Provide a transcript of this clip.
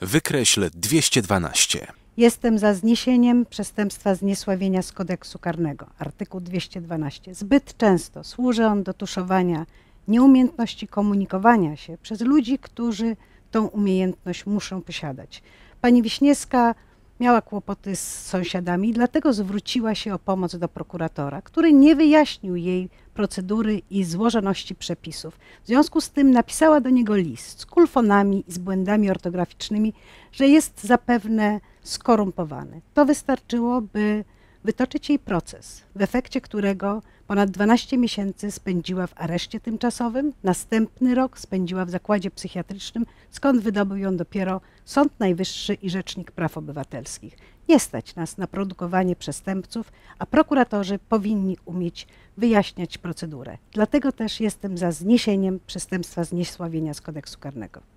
Wykreśl 212. Jestem za zniesieniem przestępstwa zniesławienia z kodeksu karnego, artykuł 212. Zbyt często służy on do tuszowania nieumiejętności komunikowania się przez ludzi, którzy tą umiejętność muszą posiadać. Pani Wiśniewska miała kłopoty z sąsiadami, dlatego zwróciła się o pomoc do prokuratora, który nie wyjaśnił jej procedury i złożoności przepisów. W związku z tym napisała do niego list z kulfonami i z błędami ortograficznymi, że jest zapewne skorumpowany. To wystarczyło, by wytoczyć jej proces, w efekcie którego ponad 12 miesięcy spędziła w areszcie tymczasowym, następny rok spędziła w zakładzie psychiatrycznym, skąd wydobył ją dopiero Sąd Najwyższy i Rzecznik Praw Obywatelskich. Nie stać nas na produkowanie przestępców, a prokuratorzy powinni umieć wyjaśniać procedurę. Dlatego też jestem za zniesieniem przestępstwa zniesławienia z kodeksu karnego.